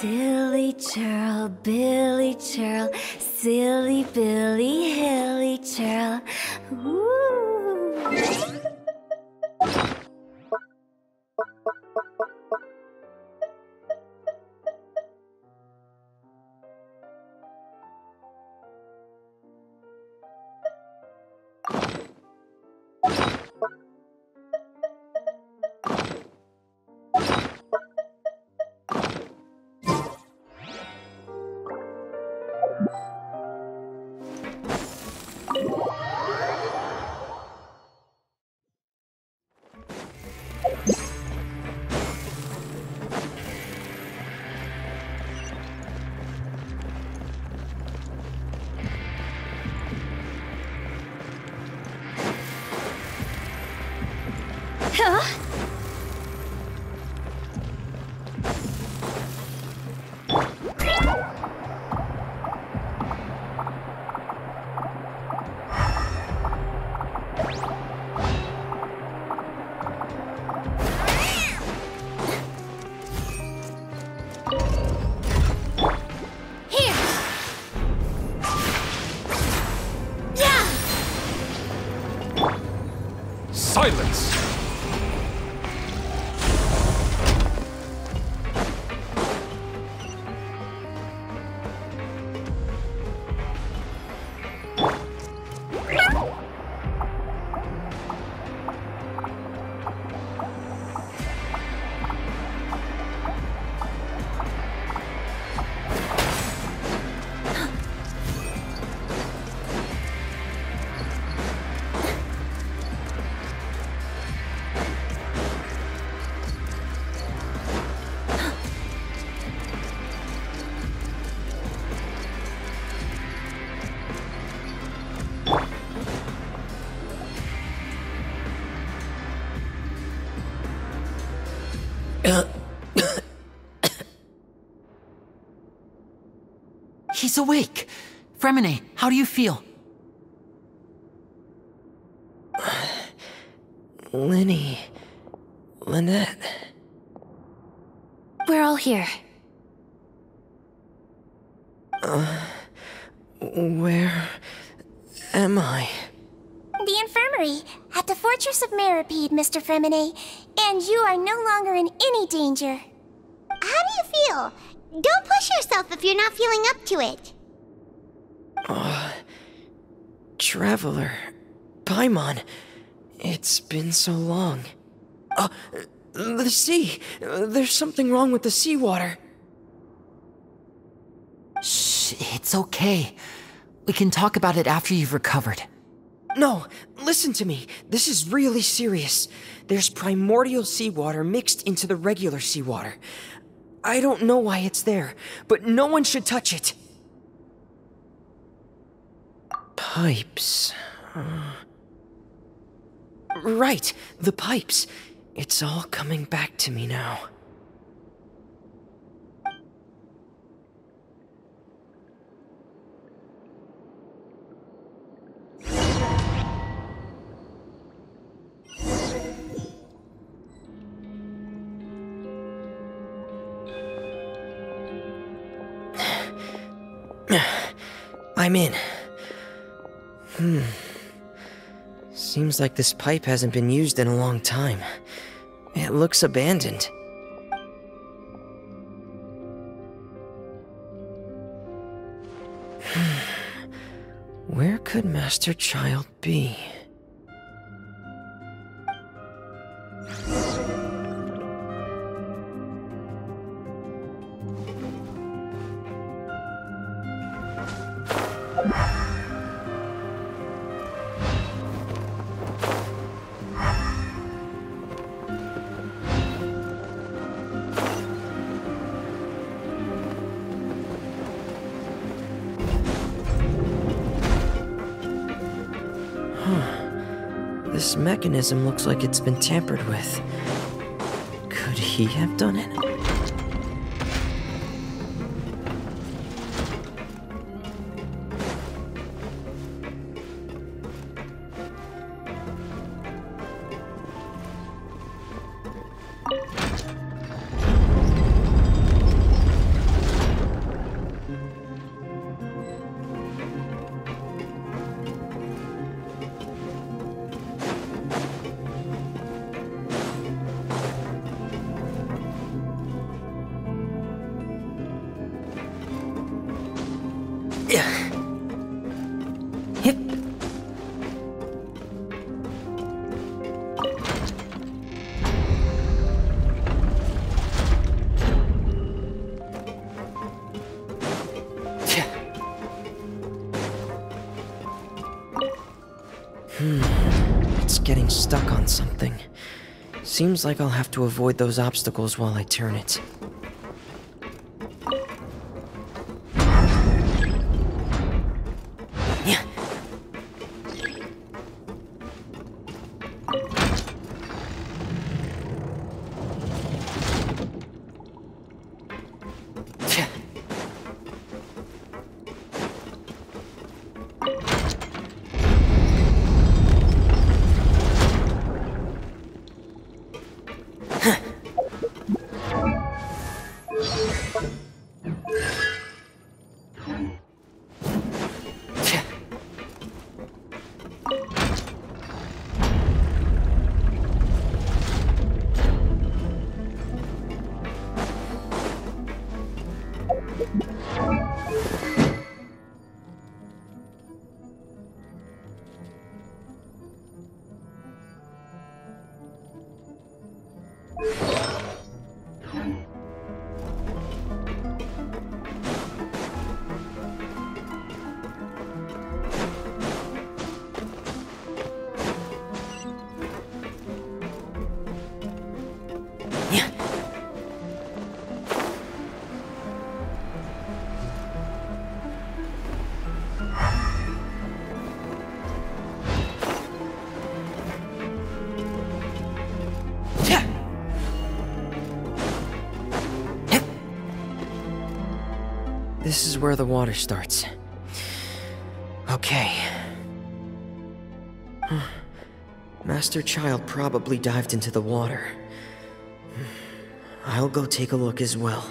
Silly churl, Billy churl, silly Billy, hilly churl. Ooh. Huh? awake. Freminet, how do you feel? Lyney. Lynette. We're all here. Where am I? The infirmary at the Fortress of Meropide, Mr. Freminet, and you are no longer in any danger. How do you feel? Don't push yourself if you're not feeling up to it. Traveler. Paimon. It's been so long. Uh, the sea. There's something wrong with the seawater. Shh, it's okay. We can talk about it after you've recovered. No, listen to me. This is really serious. There's primordial seawater mixed into the regular seawater. I don't know why it's there, but no one should touch it. Pipes. Right, the pipes. It's all coming back to me now. I'm in. Hmm. Seems like this pipe hasn't been used in a long time. It looks abandoned. Where could Master Childe be? This mechanism looks like it's been tampered with. Could he have done it? Seems like I'll have to avoid those obstacles while I turn it. This is where the water starts. Okay. Master Childe probably dived into the water. I'll go take a look as well.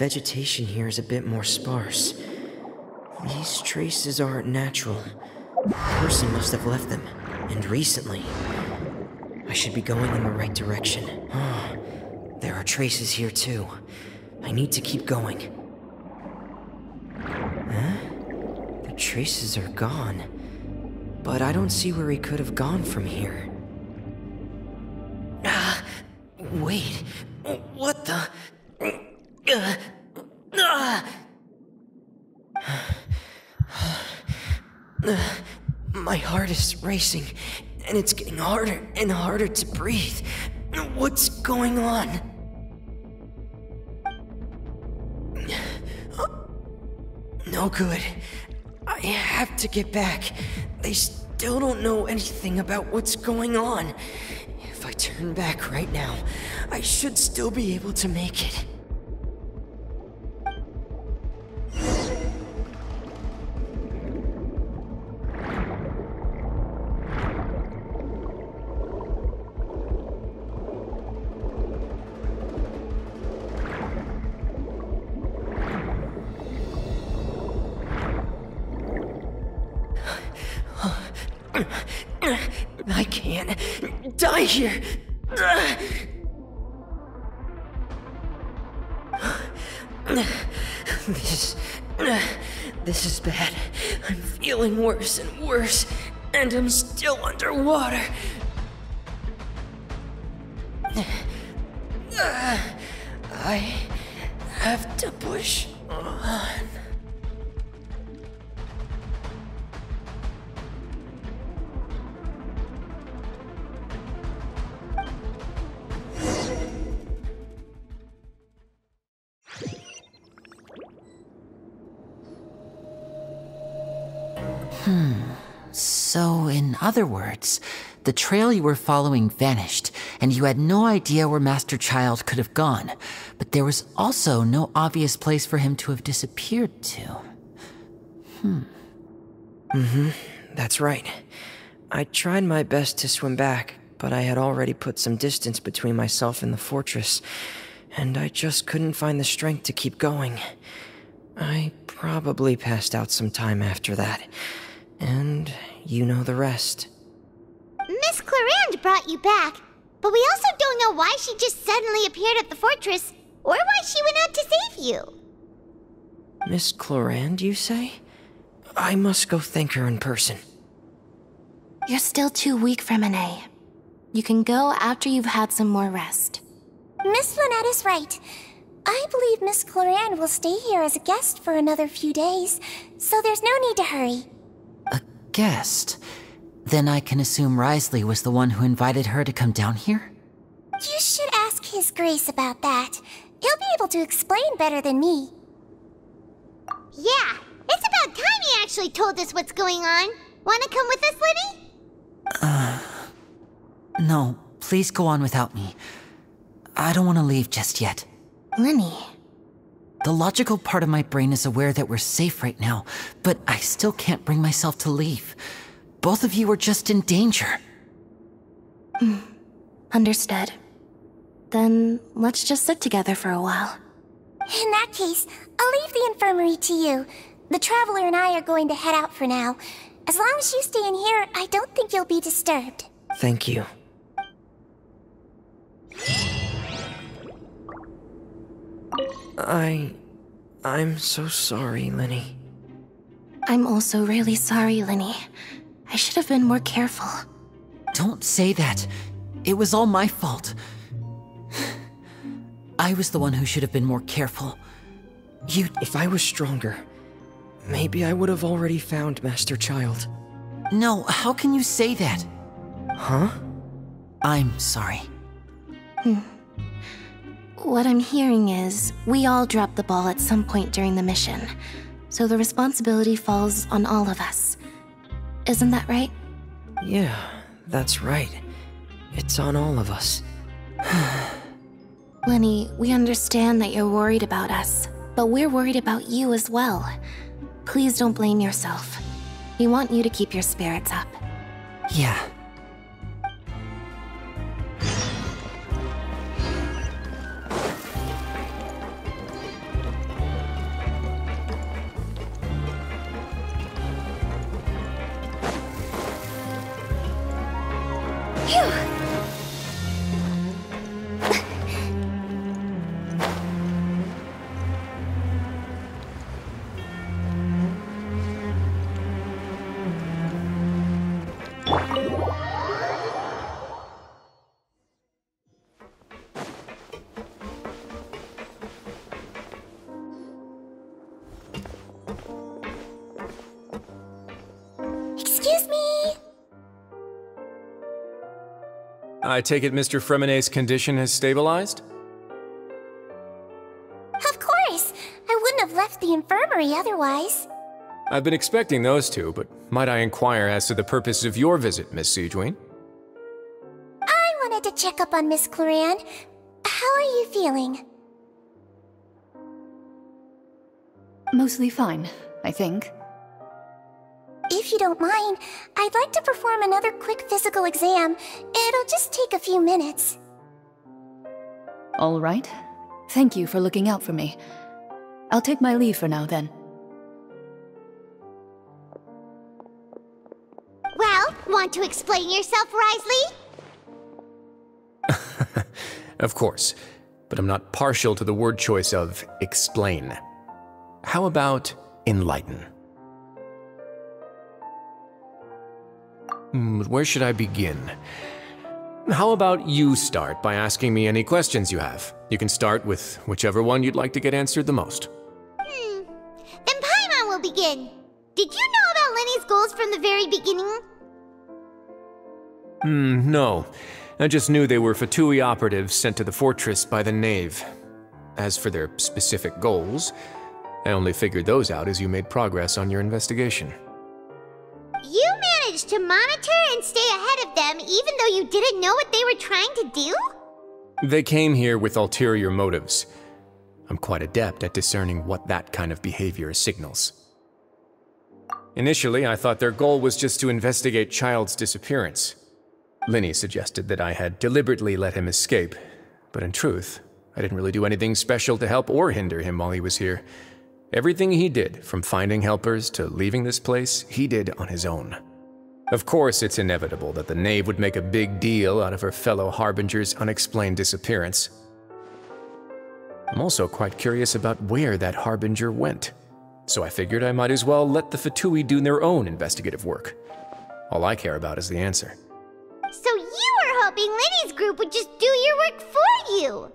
Vegetation here is a bit more sparse. These traces aren't natural. A person must have left them, and recently. I should be going in the right direction. Ah, there are traces here too. I need to keep going. Huh? The traces are gone. But I don't see where he could have gone from here. Racing, and it's getting harder and harder to breathe. What's going on? No good. I have to get back. They still don't know anything about what's going on. If I turn back right now, I should still be able to make it. And I'm still underwater. I have to push on. In other words, the trail you were following vanished, and you had no idea where Master Childe could have gone, but there was also no obvious place for him to have disappeared to. Hmm. Mm-hmm. That's right. I tried my best to swim back, but I had already put some distance between myself and the fortress, and I just couldn't find the strength to keep going. I probably passed out some time after that, and you know the rest. Miss Clorinde brought you back, but we also don't know why she just suddenly appeared at the fortress, or why she went out to save you. Miss Clorinde, you say? I must go thank her in person. You're still too weak, Freminet. You can go after you've had some more rest. Miss Lynette is right. I believe Miss Clorinde will stay here as a guest for another few days, so there's no need to hurry. Guest? Then I can assume Wriothesley was the one who invited her to come down here? You should ask His Grace about that. He'll be able to explain better than me. Yeah, it's about time he actually told us what's going on. Wanna come with us, Lyney? Uh, no, please go on without me. I don't want to leave just yet. Lyney, The logical part of my brain is aware that we're safe right now, but I still can't bring myself to leave. Both of you are just in danger. Mm, understood. Then let's just sit together for a while. In that case, I'll leave the infirmary to you. The Traveler and I are going to head out for now. As long as you stay in here, I don't think you'll be disturbed. Thank you. I. I'm so sorry, Lyney. I'm also really sorry, Lyney. I should have been more careful. Don't say that. It was all my fault. I was the one who should have been more careful. You. If I was stronger, maybe I would have already found Master Childe. No, how can you say that? Huh? I'm sorry. Hmm. What I'm hearing is we all dropped the ball at some point during the mission, so the responsibility falls on all of us. Isn't that right? Yeah, that's right. It's on all of us. Lyney, we understand that you're worried about us, but we're worried about you as well. Please don't blame yourself. We want you to keep your spirits up. Yeah. I take it Mr. Freminet's condition has stabilized? Of course! I wouldn't have left the infirmary infirmary otherwise. I've been expecting those two, but might I inquire as to the purpose of your visit, Miss Sigewinne? I wanted to check up on Miss Clorinde. How are you feeling? Mostly fine, I think. If you don't mind, I'd like to perform another quick physical exam. It'll just take a few minutes. All right. Thank you for looking out for me. I'll take my leave for now then. Well, want to explain yourself, Wriothesley? Of course, but I'm not partial to the word choice of explain. How about enlighten? Where should I begin? How about you start by asking me any questions you have? You can start with whichever one you'd like to get answered the most. Hmm. Then Paimon will begin. Did you know about Lyney's goals from the very beginning? Hmm, no. I just knew they were Fatui operatives sent to the fortress by the Knave. As for their specific goals, I only figured those out as you made progress on your investigation. You managed to monitor and stay ahead of them even though you didn't know what they were trying to do? They came here with ulterior motives. I'm quite adept at discerning what that kind of behavior signals. Initially, I thought their goal was just to investigate Childe's disappearance. Lyney suggested that I had deliberately let him escape, but in truth, I didn't really do anything special to help or hinder him while he was here. Everything he did, from finding helpers to leaving this place, he did on his own. Of course, it's inevitable that the Knave would make a big deal out of her fellow Harbinger's unexplained disappearance. I'm also quite curious about where that Harbinger went, so I figured I might as well let the Fatui do their own investigative work. All I care about is the answer. So you were hoping Lyney's group would just do your work for you!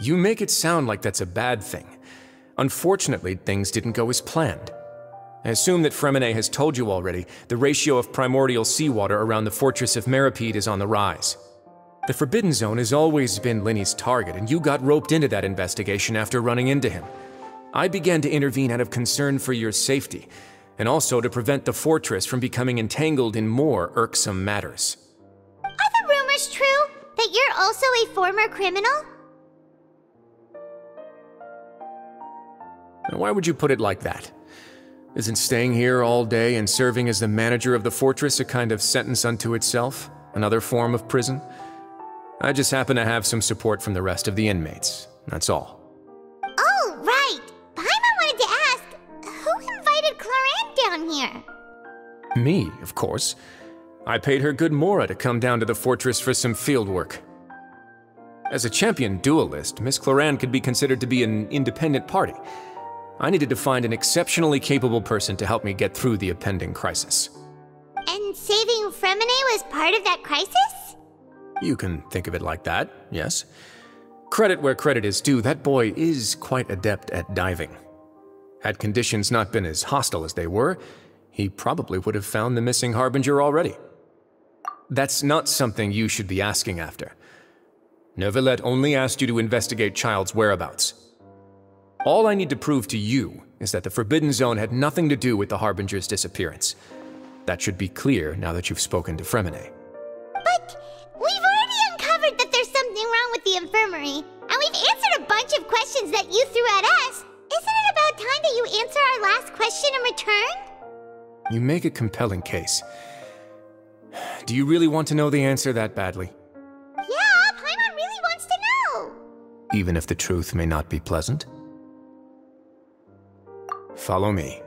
You make it sound like that's a bad thing. Unfortunately, things didn't go as planned. I assume that Freminet has told you already the ratio of primordial seawater around the fortress of Meropide is on the rise. The Forbidden Zone has always been Lyney's target, and you got roped into that investigation after running into him. I began to intervene out of concern for your safety, and also to prevent the fortress from becoming entangled in more irksome matters. Are the rumors true? That you're also a former criminal? Now, why would you put it like that? Isn't staying here all day and serving as the manager of the fortress a kind of sentence unto itself? Another form of prison? I just happen to have some support from the rest of the inmates. That's all. Oh, right! Paimon wanted to ask, who invited Clorinde down here? Me, of course. I paid her good Mora to come down to the fortress for some field work. As a champion duelist, Miss Clorinde could be considered to be an independent party. I needed to find an exceptionally capable person to help me get through the impending crisis. And saving Freminet was part of that crisis? You can think of it like that, yes. Credit where credit is due, that boy is quite adept at diving. Had conditions not been as hostile as they were, he probably would have found the missing Harbinger already. That's not something you should be asking after. Neuvillette only asked you to investigate Childe's whereabouts. All I need to prove to you is that the Forbidden Zone had nothing to do with the Harbinger's disappearance. That should be clear now that you've spoken to Freminet. But we've already uncovered that there's something wrong with the infirmary, and we've answered a bunch of questions that you threw at us. Isn't it about time that you answer our last question in return? You make a compelling case. Do you really want to know the answer that badly? Yeah, Paimon really wants to know. Even if the truth may not be pleasant? Follow me.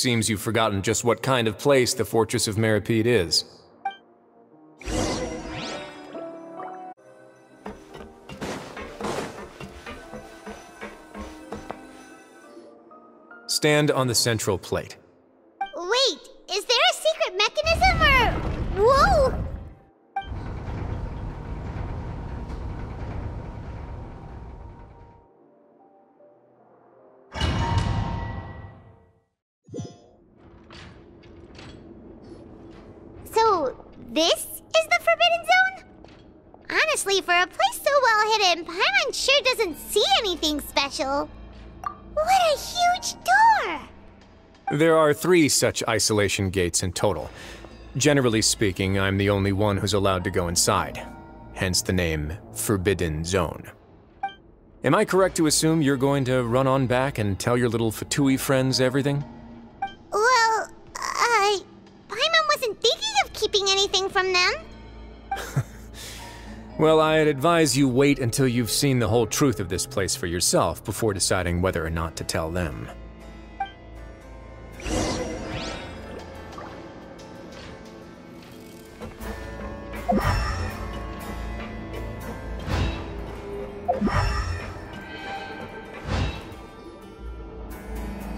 Seems you've forgotten just what kind of place the Fortress of Meropide is. stand on the central plate. Hidden, Paimon sure doesn't see anything special. What a huge door! There are three such isolation gates in total. Generally speaking, I'm the only one who's allowed to go inside, hence the name Forbidden Zone. Am I correct to assume you're going to run on back and tell your little Fatui friends everything? Well, I. Paimon wasn't thinking of keeping anything from them. Well, I'd advise you wait until you've seen the whole truth of this place for yourself before deciding whether or not to tell them.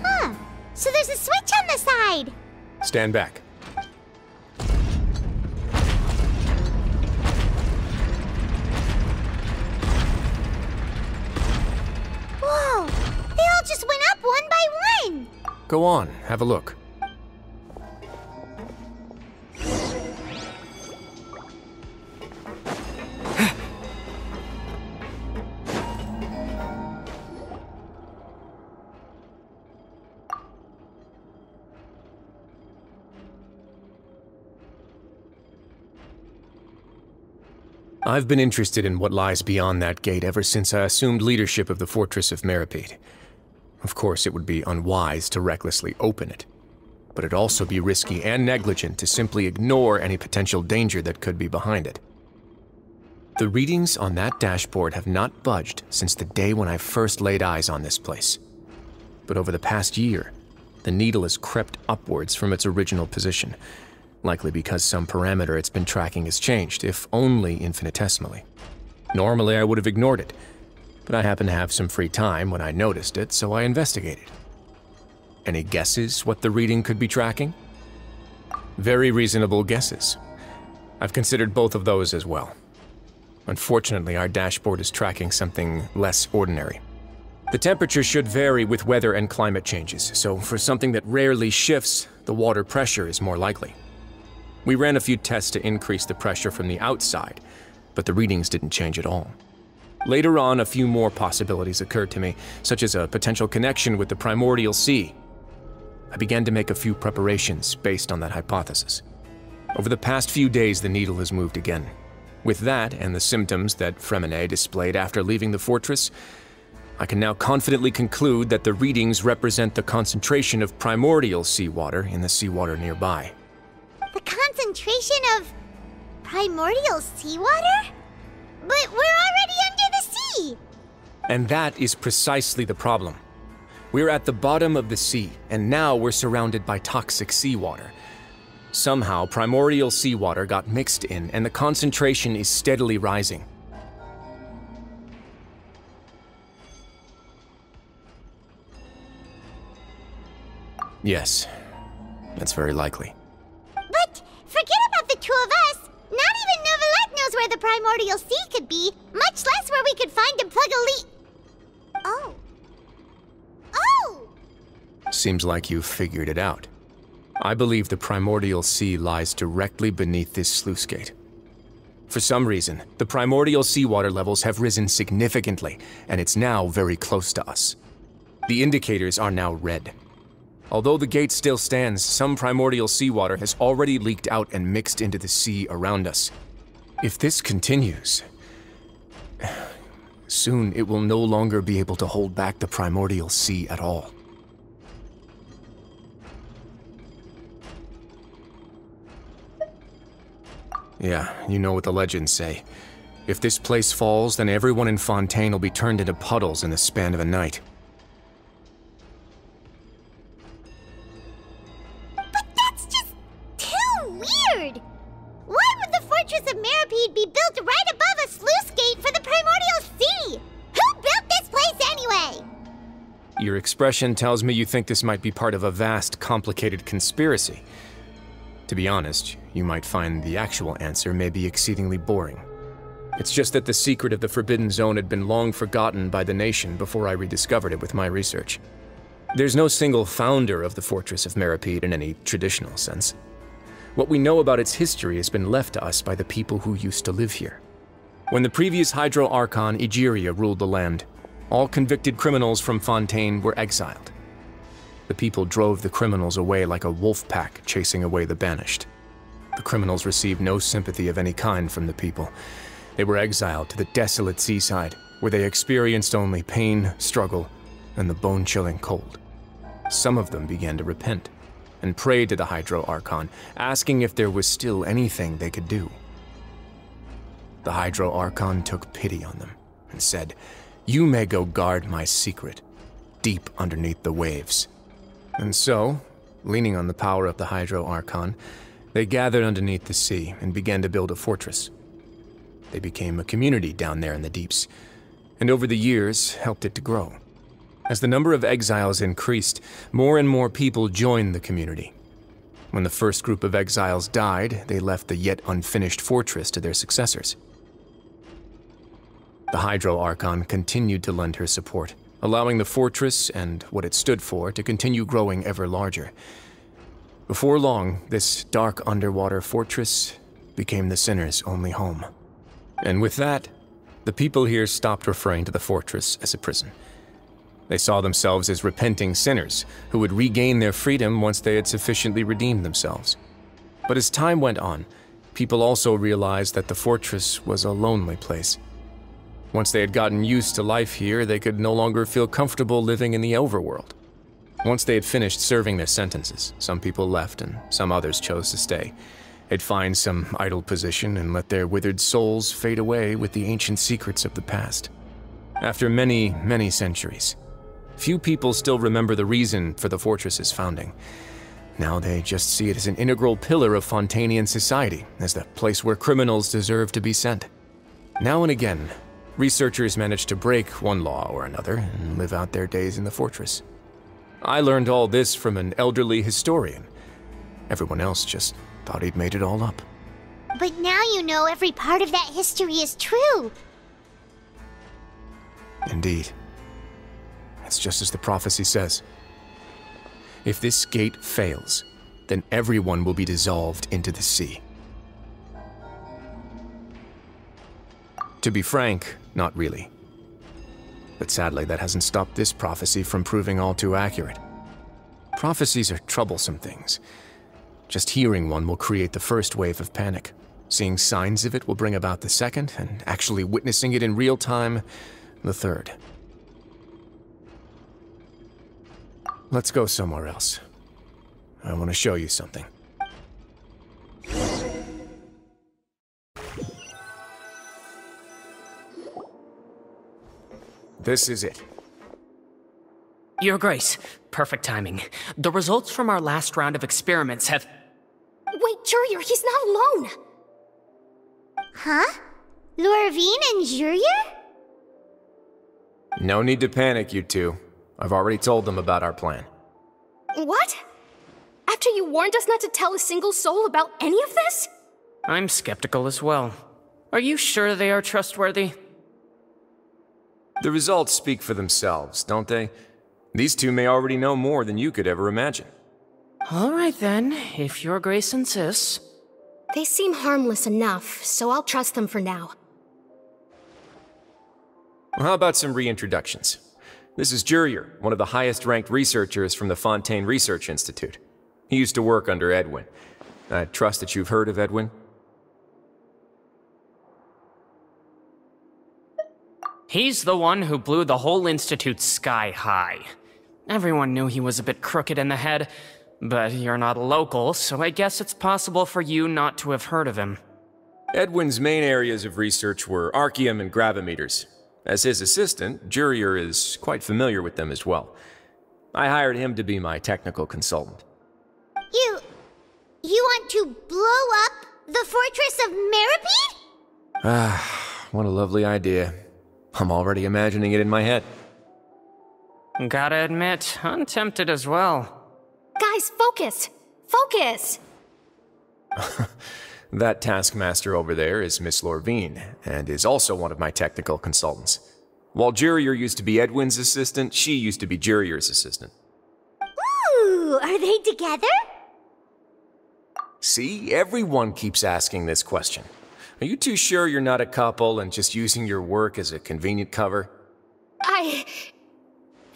Huh. So there's a switch on the side. Stand back. One by one. Go on, have a look. I've been interested in what lies beyond that gate ever since I assumed leadership of the Fortress of Meropide. Of course, it would be unwise to recklessly open it, but it'd also be risky and negligent to simply ignore any potential danger that could be behind it. The readings on that dashboard have not budged since the day when I first laid eyes on this place. But over the past year, the needle has crept upwards from its original position, likely because some parameter it's been tracking has changed, if only infinitesimally. Normally, I would have ignored it, but I happened to have some free time when I noticed it, so I investigated. Any guesses what the reading could be tracking? Very reasonable guesses. I've considered both of those as well. Unfortunately, our dashboard is tracking something less ordinary. The temperature should vary with weather and climate changes, so for something that rarely shifts, the water pressure is more likely. We ran a few tests to increase the pressure from the outside, but the readings didn't change at all. Later on, a few more possibilities occurred to me, such as a potential connection with the primordial sea. I began to make a few preparations based on that hypothesis. Over the past few days, the needle has moved again. With that and the symptoms that Freminet displayed after leaving the fortress, I can now confidently conclude that the readings represent the concentration of primordial seawater in the seawater nearby. The concentration of primordial seawater? But we're already under the sea! And that is precisely the problem. We're at the bottom of the sea, and now we're surrounded by toxic seawater. Somehow, primordial seawater got mixed in, and the concentration is steadily rising. Yes, that's very likely. But forget about the two of us! Knows where the primordial sea could be, much less where we could find and plug a leak. Oh. Oh! Seems like you've figured it out. I believe the primordial sea lies directly beneath this sluice gate. For some reason, the primordial seawater levels have risen significantly, and it's now very close to us. The indicators are now red. Although the gate still stands, some primordial seawater has already leaked out and mixed into the sea around us. If this continues, soon it will no longer be able to hold back the primordial sea at all. Yeah, you know what the legends say. If this place falls, then everyone in Fontaine will be turned into puddles in the span of a night. Your expression tells me you think this might be part of a vast, complicated conspiracy. To be honest, you might find the actual answer may be exceedingly boring. It's just that the secret of the Forbidden Zone had been long forgotten by the nation before I rediscovered it with my research. There's no single founder of the Fortress of Meropide in any traditional sense. What we know about its history has been left to us by the people who used to live here. When the previous Hydro Archon Egeria ruled the land, all convicted criminals from Fontaine were exiled. The people drove the criminals away like a wolf pack chasing away the banished. The criminals received no sympathy of any kind from the people. They were exiled to the desolate seaside, where they experienced only pain, struggle, and the bone chilling cold. Some of them began to repent and prayed to the Hydro Archon, asking if there was still anything they could do. The Hydro Archon took pity on them and said, You may go guard my secret, deep underneath the waves. And so, leaning on the power of the Hydro Archon, they gathered underneath the sea and began to build a fortress. They became a community down there in the deeps, and over the years helped it to grow. As the number of exiles increased, more and more people joined the community. When the first group of exiles died, they left the yet unfinished fortress to their successors. The Hydro Archon continued to lend her support, allowing the fortress and what it stood for to continue growing ever larger. Before long, this dark underwater fortress became the sinner's only home. And with that, the people here stopped referring to the fortress as a prison. They saw themselves as repenting sinners who would regain their freedom once they had sufficiently redeemed themselves. But as time went on, people also realized that the fortress was a lonely place. Once they had gotten used to life here, they could no longer feel comfortable living in the overworld. Once they had finished serving their sentences, some people left and some others chose to stay. They'd find some idle position and let their withered souls fade away with the ancient secrets of the past. After many, many centuries, Few people still remember the reason for the fortress's founding. Now they just see it as an integral pillar of Fontanian society, as the place where criminals deserve to be sent. Now and again, researchers manage to break one law or another and live out their days in the fortress. I learned all this from an elderly historian. Everyone else just thought he'd made it all up. But now you know every part of that history is true. Indeed. It's just as the prophecy says. If this gate fails, then everyone will be dissolved into the sea. To be frank, not really. But sadly, that hasn't stopped this prophecy from proving all too accurate. Prophecies are troublesome things. Just hearing one will create the first wave of panic. Seeing signs of it will bring about the second, and actually witnessing it in real time, the third. Let's go somewhere else. I want to show you something. This is it. Your Grace, perfect timing. The results from our last round of experiments have. Wait, Jurier, he's not alone! Huh? Lorvine and Jurier? No need to panic, you two. I've already told them about our plan. What? After you warned us not to tell a single soul about any of this? I'm skeptical as well. Are you sure they are trustworthy? The results speak for themselves, don't they? These two may already know more than you could ever imagine. All right then, if your grace insists. They seem harmless enough, so I'll trust them for now. Well, how about some reintroductions? This is Jurier, one of the highest ranked researchers from the Fontaine Research Institute. He used to work under Edwin. I trust that you've heard of Edwin? He's the one who blew the whole institute sky high. Everyone knew he was a bit crooked in the head, but you're not a local, so I guess it's possible for you not to have heard of him. Edwin's main areas of research were Arkhium and gravimeters. As his assistant, Jurier is quite familiar with them as well. I hired him to be my technical consultant. You. You want to blow up the fortress of Meropide? Ah, what a lovely idea. I'm already imagining it in my head. Gotta admit, I'm tempted as well. Guys, focus! Focus! That taskmaster over there is Miss Lorvine, and is also one of my technical consultants. While Jurier used to be Edwin's assistant, she used to be Jurier's assistant. Ooh, are they together? See, everyone keeps asking this question. Are you too sure you're not a couple and just using your work as a convenient cover? I.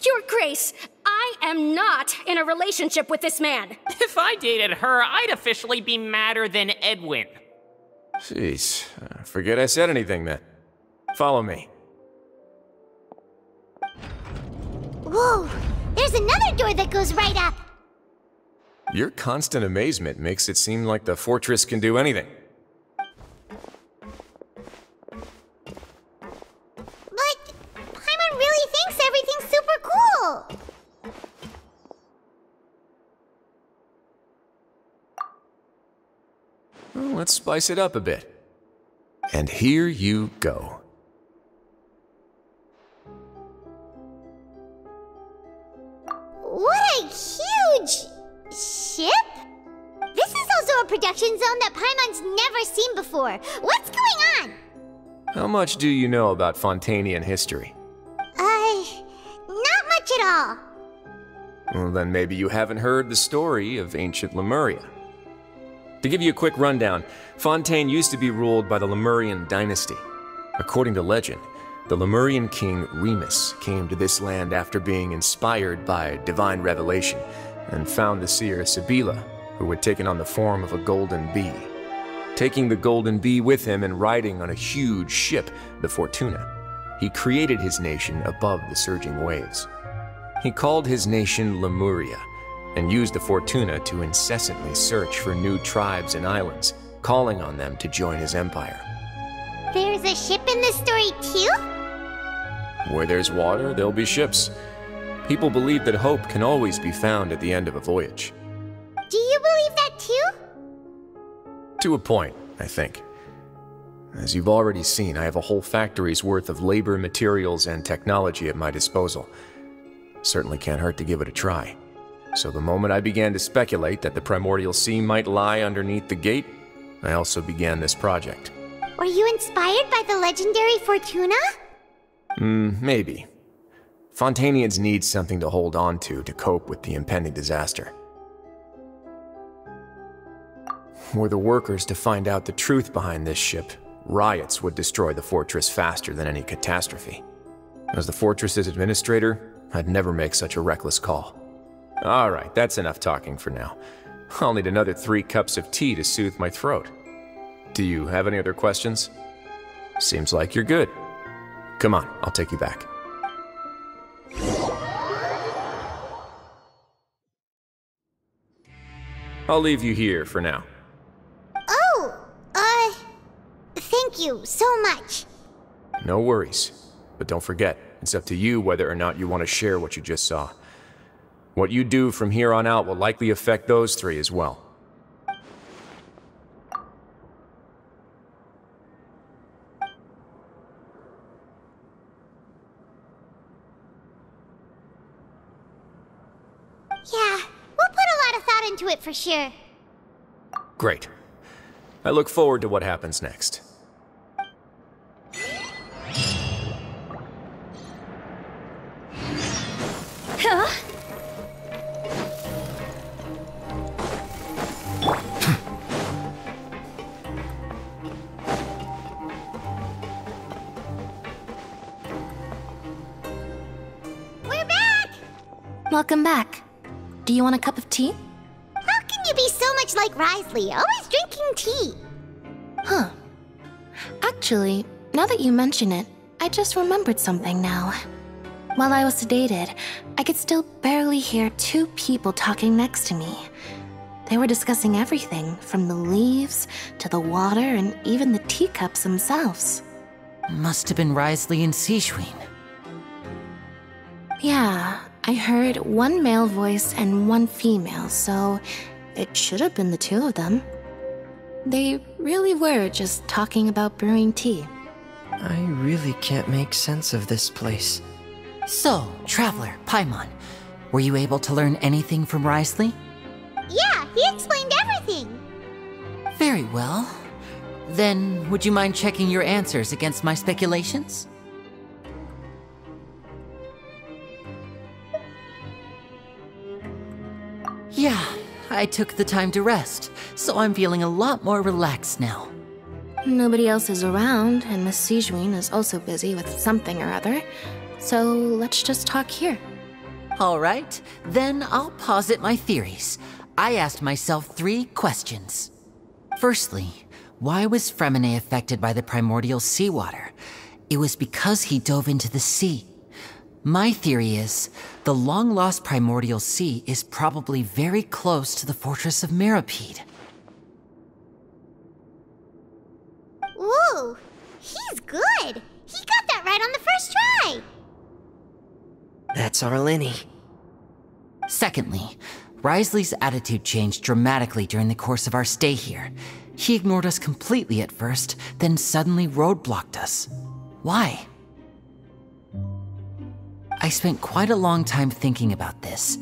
Your Grace, I am not in a relationship with this man. If I dated her, I'd officially be madder than Edwin. Jeez, uh, forget I said anything then. Follow me. Whoa, there's another door that goes right up. Your constant amazement makes it seem like the fortress can do anything. Let's spice it up a bit. And here you go. What a huge ship! This is also a production zone that Paimon's never seen before. What's going on? How much do you know about Fontanian history? Uh, not much at all. Well, then maybe you haven't heard the story of ancient Lemuria. To give you a quick rundown, Fontaine used to be ruled by the Lemurian dynasty. According to legend, the Lemurian king Remus came to this land after being inspired by divine revelation and found the seer Sibila, who had taken on the form of a golden bee. Taking the golden bee with him and riding on a huge ship, the Fortuna, he created his nation above the surging waves. He called his nation Lemuria and used the Fortuna to incessantly search for new tribes and islands, calling on them to join his empire. There's a ship in the story too? Where there's water, there'll be ships. People believe that hope can always be found at the end of a voyage. Do you believe that too? To a point, I think. As you've already seen, I have a whole factory's worth of labor, materials, and technology at my disposal. Certainly can't hurt to give it a try. So the moment I began to speculate that the primordial sea might lie underneath the gate, I also began this project. Were you inspired by the legendary Fortuna? Hmm, maybe. Fontanians need something to hold on to to cope with the impending disaster. Were the workers to find out the truth behind this ship, riots would destroy the fortress faster than any catastrophe. As the fortress's administrator, I'd never make such a reckless call. Alright, that's enough talking for now. I'll need another three cups of tea to soothe my throat. Do you have any other questions? Seems like you're good. Come on, I'll take you back. I'll leave you here for now. Oh, uh, thank you so much. No worries. But don't forget, it's up to you whether or not you want to share what you just saw. What you do from here on out will likely affect those three as well. Yeah, we'll put a lot of thought into it for sure. Great. I look forward to what happens next. Want a cup of tea? How can you be so much like Wriothesley, always drinking tea? Huh. Actually, now that you mention it, I just remembered something now. While I was sedated, I could still barely hear two people talking next to me. They were discussing everything from the leaves to the water and even the teacups themselves. Must have been Wriothesley and Sigewinne. Yeah, I heard one male voice and one female, so it should have been the two of them. They really were just talking about brewing tea. I really can't make sense of this place. So, Traveler, Paimon, were you able to learn anything from Wriothesley? Yeah, he explained everything. Very well. Then, would you mind checking your answers against my speculations? Yeah, I took the time to rest, so I'm feeling a lot more relaxed now. Nobody else is around, and Miss Sigewinne is also busy with something or other. So let's just talk here. All right, then I'll posit my theories. I asked myself three questions. Firstly, why was Freminet affected by the primordial seawater? It was because he dove into the sea. My theory is the long lost primordial sea is probably very close to the fortress of Meropide. Ooh, he's good. He got that right on the first try. That's our Lyney. Secondly, Wriothesley's attitude changed dramatically during the course of our stay here. He ignored us completely at first, then suddenly roadblocked us. Why? I spent quite a long time thinking about this.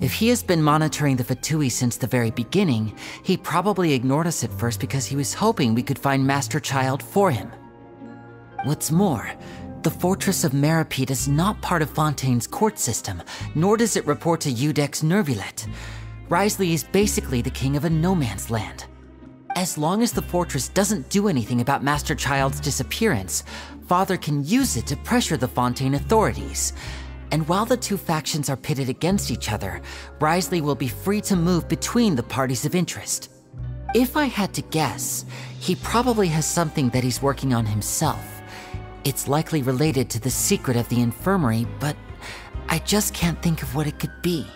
If he has been monitoring the Fatui since the very beginning, he probably ignored us at first because he was hoping we could find Master Childe for him. What's more, the Fortress of Meropide is not part of Fontaine's court system, nor does it report to Iudex Neuvillette. Wriothesley is basically the king of a no man's land. As long as the fortress doesn't do anything about Master Childe's disappearance, Father can use it to pressure the Fontaine authorities. And while the two factions are pitted against each other, Wriothesley will be free to move between the parties of interest. If I had to guess, he probably has something that he's working on himself. It's likely related to the secret of the infirmary, but I just can't think of what it could be.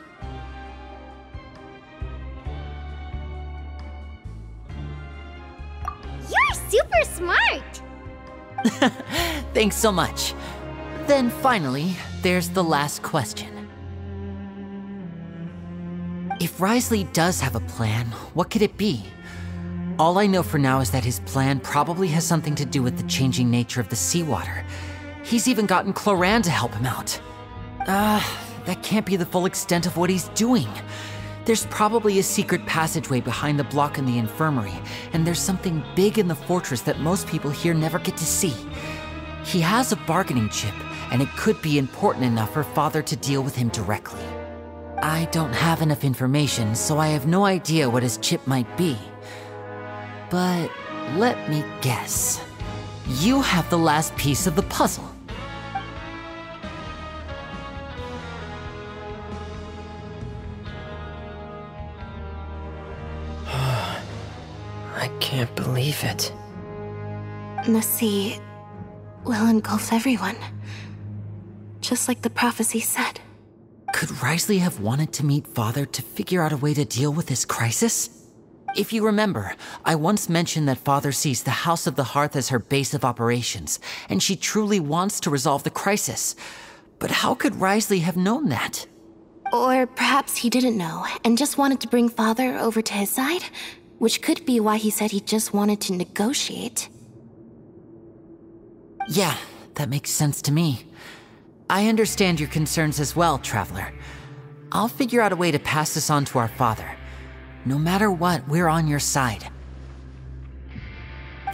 You're super smart. Thanks so much. Then finally, there's the last question. If Wriothesley does have a plan, what could it be? All I know for now is that his plan probably has something to do with the changing nature of the seawater. He's even gotten Clorinde to help him out. Ah, uh, that can't be the full extent of what he's doing. There's probably a secret passageway behind the block in the infirmary, and there's something big in the fortress that most people here never get to see. He has a bargaining chip, and it could be important enough for Father to deal with him directly. I don't have enough information, so I have no idea what his chip might be. But let me guess. You have the last piece of the puzzle. Can't believe it. The sea will engulf everyone. Just like the prophecy said. Could Wriothesley have wanted to meet Father to figure out a way to deal with this crisis? If you remember, I once mentioned that Father sees the House of the Hearth as her base of operations, and she truly wants to resolve the crisis. But how could Wriothesley have known that? Or perhaps he didn't know, and just wanted to bring Father over to his side? Which could be why he said he just wanted to negotiate. Yeah, that makes sense to me. I understand your concerns as well, Traveler. I'll figure out a way to pass this on to our father. No matter what, we're on your side.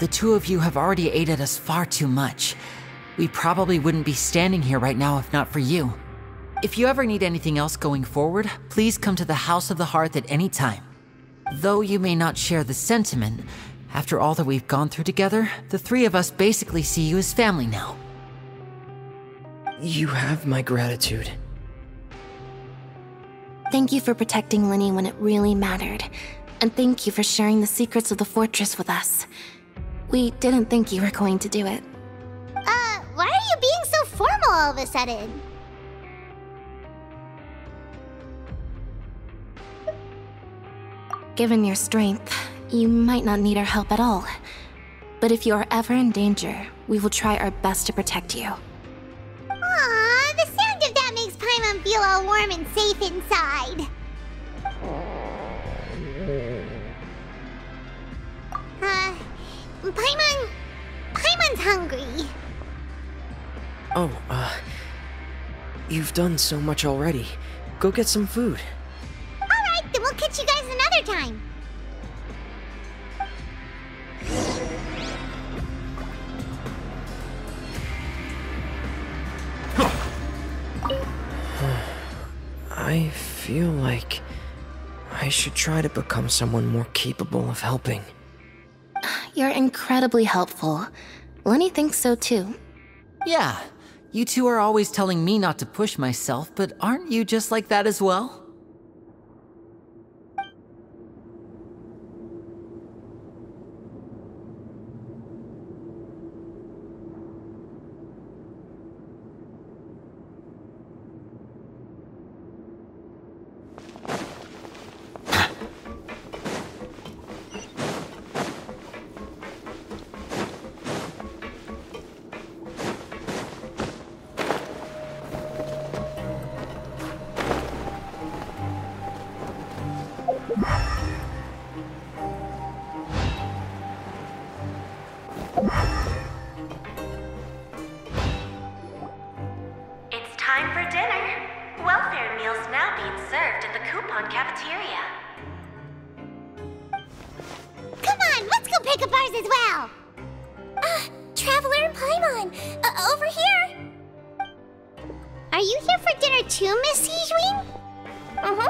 The two of you have already aided us far too much. We probably wouldn't be standing here right now if not for you. If you ever need anything else going forward, please come to the House of the Hearth at any time. Though you may not share the sentiment, after all that we've gone through together, the three of us basically see you as family now. You have my gratitude. Thank you for protecting Lyney when it really mattered. And thank you for sharing the secrets of the fortress with us. We didn't think you were going to do it. Uh, why are you being so formal all of a sudden? Given your strength, you might not need our help at all. But if you are ever in danger, we will try our best to protect you. Aww, the sound of that makes Paimon feel all warm and safe inside. Uh, Paimon... Paimon's hungry. Oh, uh... You've done so much already. Go get some food. Alright, then we'll catch you guys another time. I feel like I should try to become someone more capable of helping. You're incredibly helpful. Lyney thinks so too. Yeah, you two are always telling me not to push myself, but aren't you just like that as well? Too, Miss Sigewinne? Mm-hmm.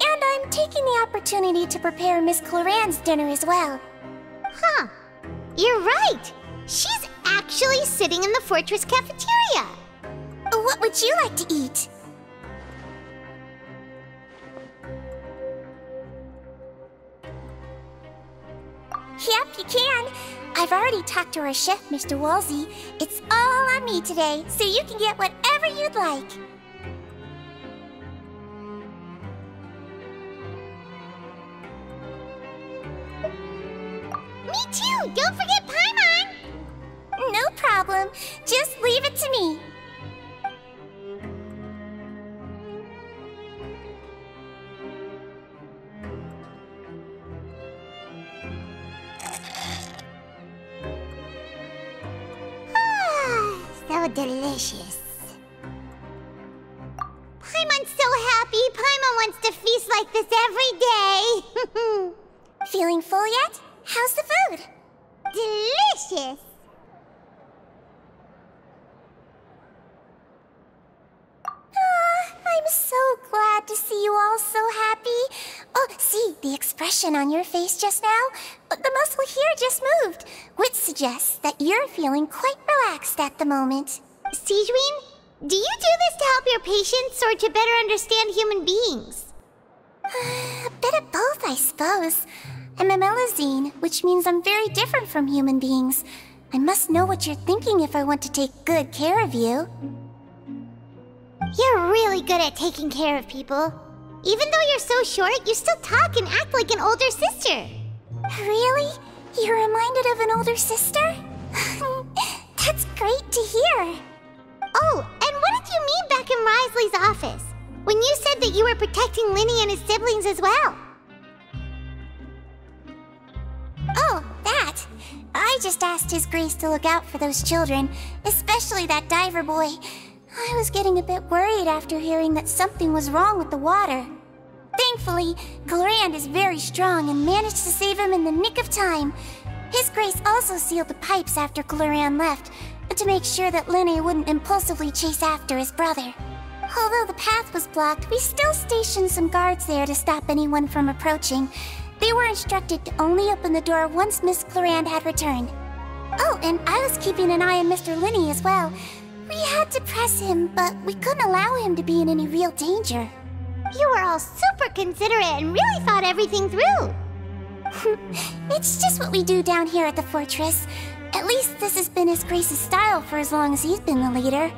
And I'm taking the opportunity to prepare Miss Clorinde's dinner as well. Huh. You're right. She's actually sitting in the fortress cafeteria. What would you like to eat? Yep, you can. I've already talked to our chef, Mr. Wolsey. It's all on me today, so you can get whatever you'd like. Don't forget Paimon. No problem. Just leave it to me. Ah, so delicious. Paimon's so happy. Paimon wants to feast like this every day. Feeling full yet? How's the food? Delicious. Ah, I'm so glad to see you all so happy. Oh, see, the expression on your face just now? The muscle here just moved, which suggests that you're feeling quite relaxed at the moment. Sigewinne, do you do this to help your patients or to better understand human beings? A bit of both, I suppose. I'm a Melusine, which means I'm very different from human beings. I must know what you're thinking if I want to take good care of you. You're really good at taking care of people. Even though you're so short, you still talk and act like an older sister. Really? You're reminded of an older sister? That's great to hear. Oh, and what did you mean back in Wriothesley's office? When you said that you were protecting Lyney and his siblings as well. Just asked His Grace to look out for those children, especially that diver boy. I was getting a bit worried after hearing that something was wrong with the water. Thankfully, Clorinde is very strong and managed to save him in the nick of time. His Grace also sealed the pipes after Clorinde left, to make sure that Lyney wouldn't impulsively chase after his brother. Although the path was blocked, we still stationed some guards there to stop anyone from approaching. They were instructed to only open the door once Miss Clorinde had returned. Oh, and I was keeping an eye on Mr. Lyney as well. We had to press him, but we couldn't allow him to be in any real danger. You were all super considerate and really thought everything through. it's just what we do down here at the fortress. At least this has been His Grace's style for as long as he's been the leader.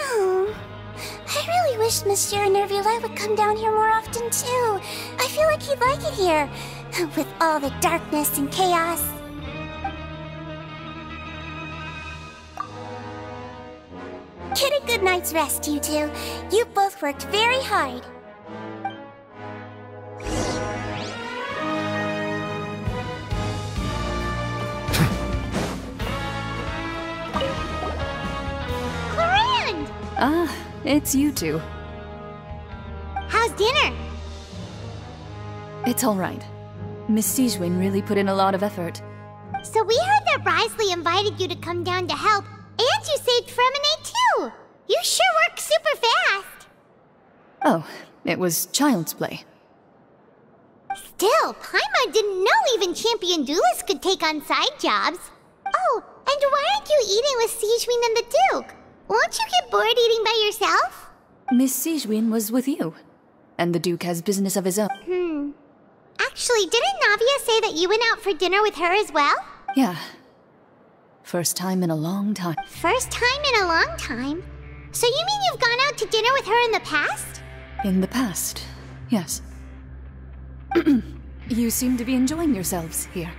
Oh, I really wish Monsieur Neuvillette would come down here more often too. I feel like he'd like it here, with all the darkness and chaos. Get a good night's rest, you two. You both worked very hard. Clorinde! Ah, It's you two. How's dinner? It's alright. Miss Sigewinne really put in a lot of effort. So we heard that Wriothesley invited you to come down to help, and you saved Freminet too! You sure work super fast! Oh, it was child's play. Still, Paimon didn't know even champion duelists could take on side jobs. Oh, and why aren't you eating with Sigewinne and the Duke? Won't you get bored eating by yourself? Miss Sigewinne was with you. And the Duke has business of his own. Hmm. Actually, didn't Navia say that you went out for dinner with her as well? Yeah. First time in a long time. First time in a long time? So you mean you've gone out to dinner with her in the past? In the past, yes. you seem to be enjoying yourselves here.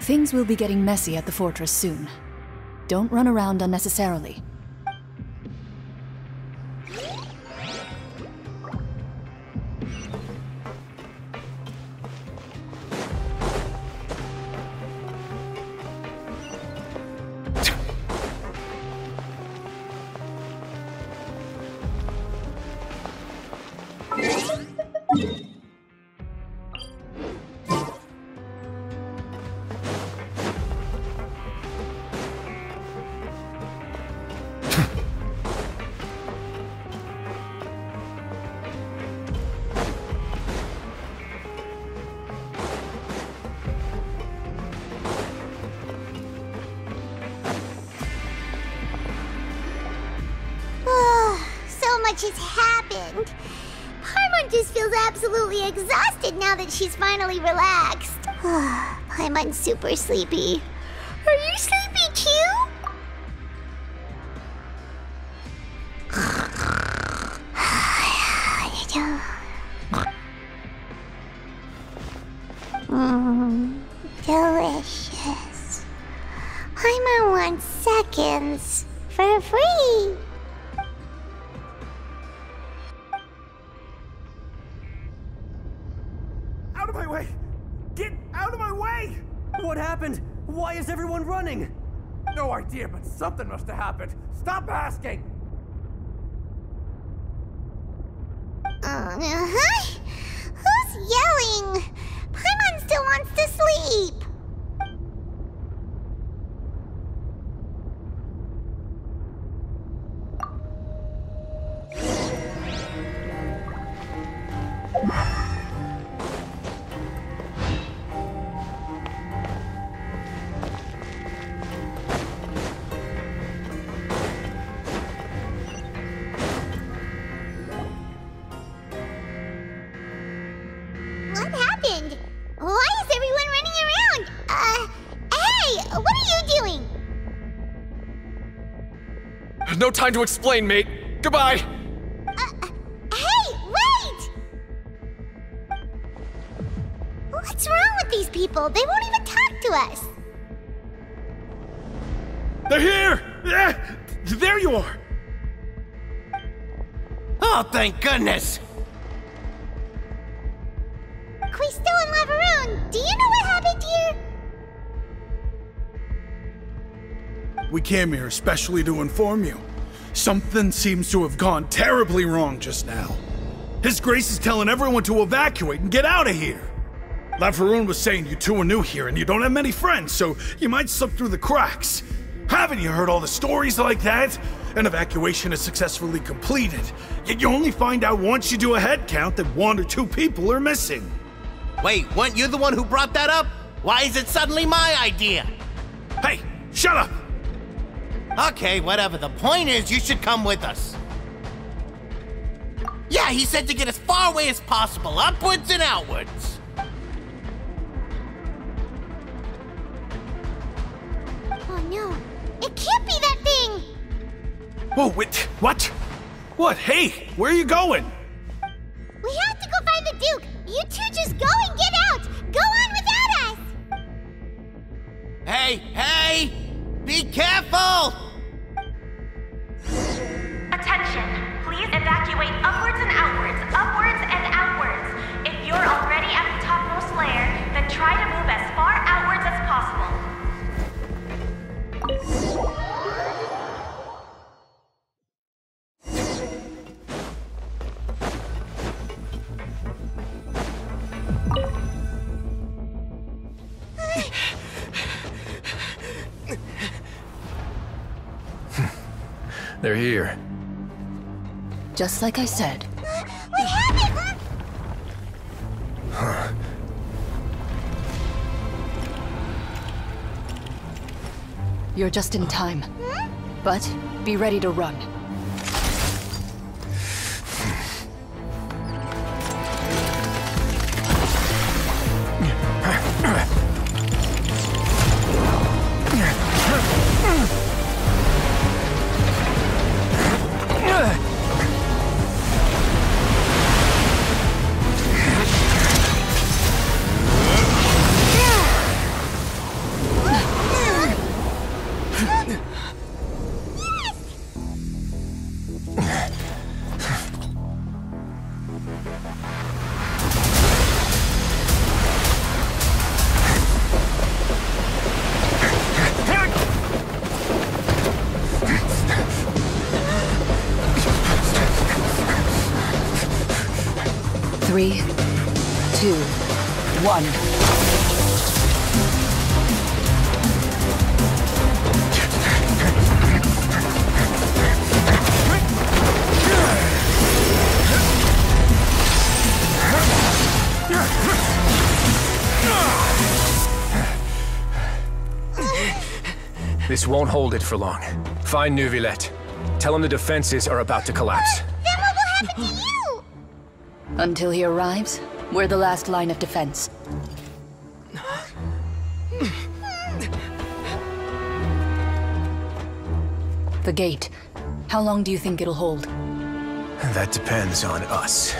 Things will be getting messy at the fortress soon. Don't run around unnecessarily. Much has happened. Paimon just feels absolutely exhausted now that she's finally relaxed. Paimon's super sleepy. Are you sleepy happened. Stop asking! Time to explain, mate. Goodbye. Uh, uh, hey, wait! What's wrong with these people? They won't even talk to us. They're here! Yeah, there you are! Oh, thank goodness! Quisto and Lavaroon, do you know what happened here? We came here especially to inform you. Something seems to have gone terribly wrong just now. His Grace is telling everyone to evacuate and get out of here. Lavaroon was saying you two are new here and you don't have many friends, so you might slip through the cracks. Haven't you heard all the stories like that? An evacuation is successfully completed, yet you only find out once you do a head count that one or two people are missing. Wait, weren't you the one who brought that up? Why is it suddenly my idea? Hey, shut up! Okay, whatever. The point is, you should come with us. Yeah, he said to get as far away as possible, upwards and outwards. Oh no, it can't be that thing! Whoa, wait, what? What? Hey, where are you going? We have to go find the Duke! You two just go and get out! Go on without us! Hey, hey! Be careful! Attention! Please evacuate upwards and outwards, upwards and outwards. If you're already at the topmost layer, then try to move as far outwards as possible. They're here. Just like I said. What happened? Huh. You're just in time. But be ready to run. Won't hold it for long. Find Neuvillette. Tell him the defenses are about to collapse. Then what will happen to you? Until he arrives, we're the last line of defense. The gate. How long do you think it'll hold? That depends on us.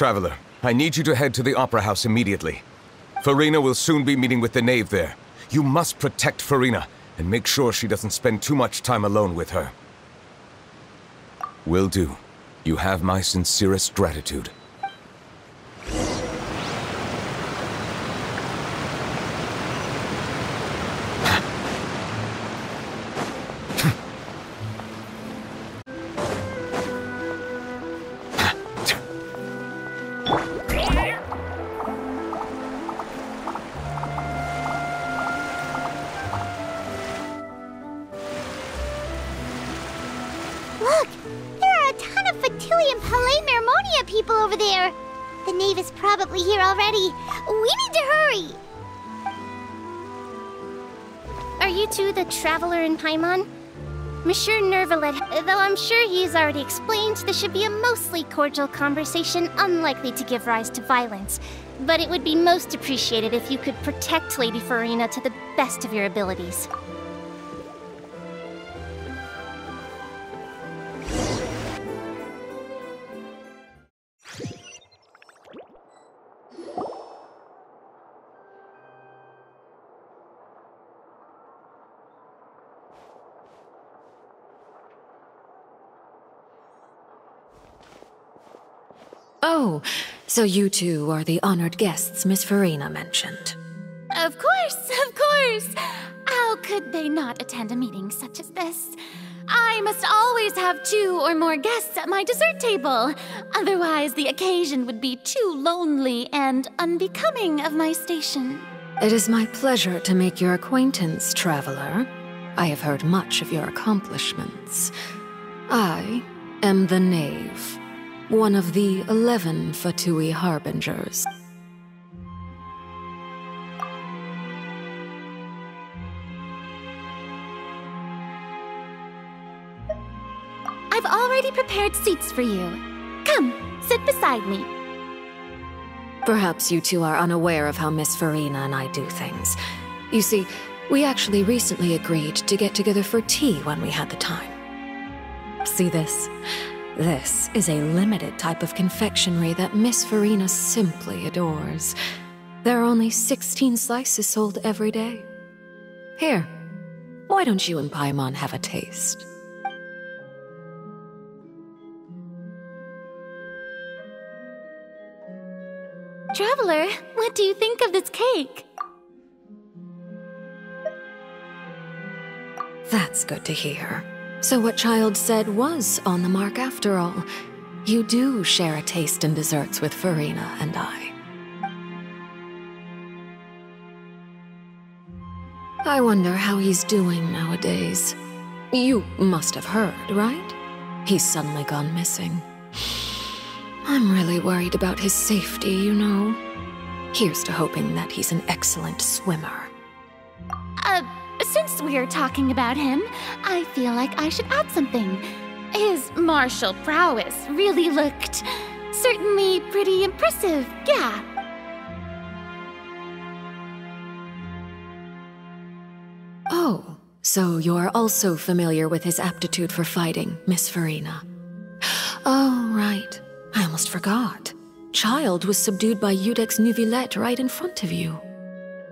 Traveler, I need you to head to the Opera House immediately. Furina will soon be meeting with the knave there. You must protect Furina, and make sure she doesn't spend too much time alone with her. Will do. You have my sincerest gratitude. Cordial conversation, unlikely to give rise to violence. But it would be most appreciated if you could protect Lady Furina to the best of your abilities. Oh, so you two are the honored guests Miss Furina mentioned. Of course, of course. How could they not attend a meeting such as this? I must always have two or more guests at my dessert table. Otherwise, the occasion would be too lonely and unbecoming of my station. It is my pleasure to make your acquaintance, traveler. I have heard much of your accomplishments. I am the Knave, one of the eleven Fatui Harbingers. I've already prepared seats for you. Come, sit beside me. Perhaps you two are unaware of how Miss Furina and I do things. You see, we actually recently agreed to get together for tea when we had the time. See this? This is a limited type of confectionery that Miss Furina simply adores. There are only 16 slices sold every day. Here, why don't you and Paimon have a taste? Traveler, what do you think of this cake? That's good to hear. So what Childe said was on the mark after all. You do share a taste in desserts with Furina and I. I wonder how he's doing nowadays. You must have heard, right? He's suddenly gone missing. I'm really worried about his safety, you know. Here's to hoping that he's an excellent swimmer. Uh, since we're talking about him, I feel like I should add something. His martial prowess really looked certainly pretty impressive, yeah. Oh, so you're also familiar with his aptitude for fighting, Miss Furina. Oh, right. I almost forgot. Childe was subdued by Iudex Neuvillette right in front of you.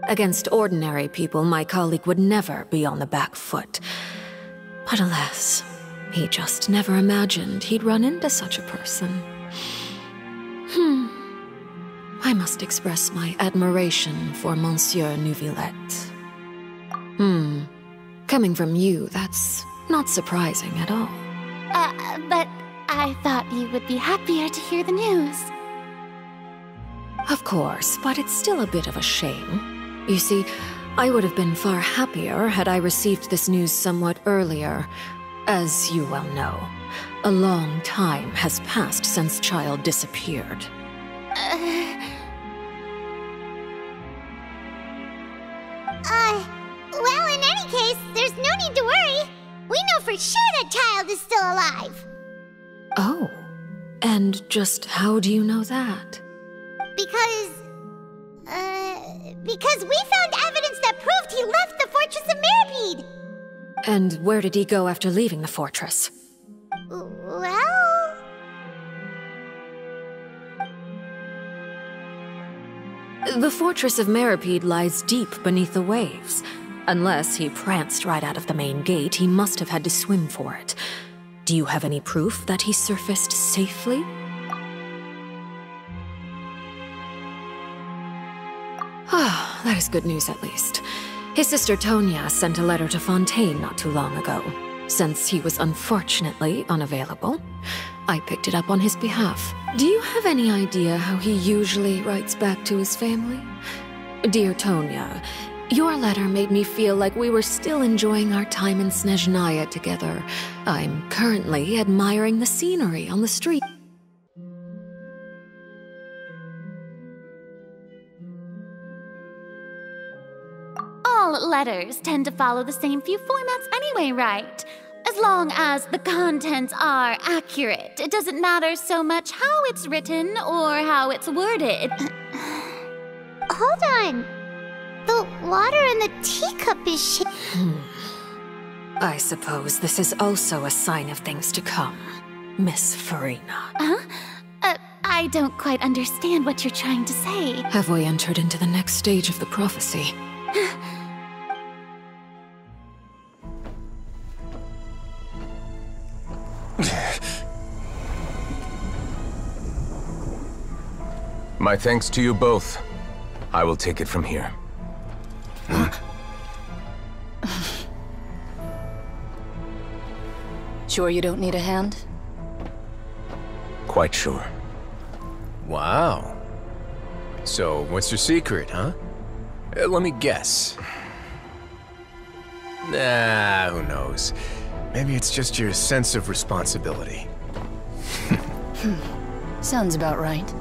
Against ordinary people, my colleague would never be on the back foot. But alas, he just never imagined he'd run into such a person. Hmm. I must express my admiration for Monsieur Neuvillette. Hmm. Coming from you, that's not surprising at all. Uh, but I thought you would be happier to hear the news. Of course, but it's still a bit of a shame. You see, I would have been far happier had I received this news somewhat earlier. As you well know, a long time has passed since Childe disappeared. Uh, uh, well, in any case, there's no need to worry. We know for sure that Childe is still alive. Oh, and just how do you know that? Because. Uh, because we found evidence that proved he left the Fortress of Meropide. And where did he go after leaving the fortress? Well. The Fortress of Meropide lies deep beneath the waves. Unless he pranced right out of the main gate, he must have had to swim for it. Do you have any proof that he surfaced safely? Ah, that is good news at least. His sister Tonia sent a letter to Fontaine not too long ago. Since he was unfortunately unavailable, I picked it up on his behalf. Do you have any idea how he usually writes back to his family? Dear Tonia, your letter made me feel like we were still enjoying our time in Snezhnaya together. I'm currently admiring the scenery on the street. All letters tend to follow the same few formats anyway, right? As long as the contents are accurate, it doesn't matter so much how it's written or how it's worded. Hold on. The water in the teacup is sh- Hmm. I suppose this is also a sign of things to come, Miss Farina. Huh? Uh, I don't quite understand what you're trying to say. Have we entered into the next stage of the prophecy? My thanks to you both. I will take it from here. Sure you don't need a hand? Quite sure. Wow. So, what's your secret, huh? Uh, let me guess. Nah, who knows? Maybe it's just your sense of responsibility. Sounds about right.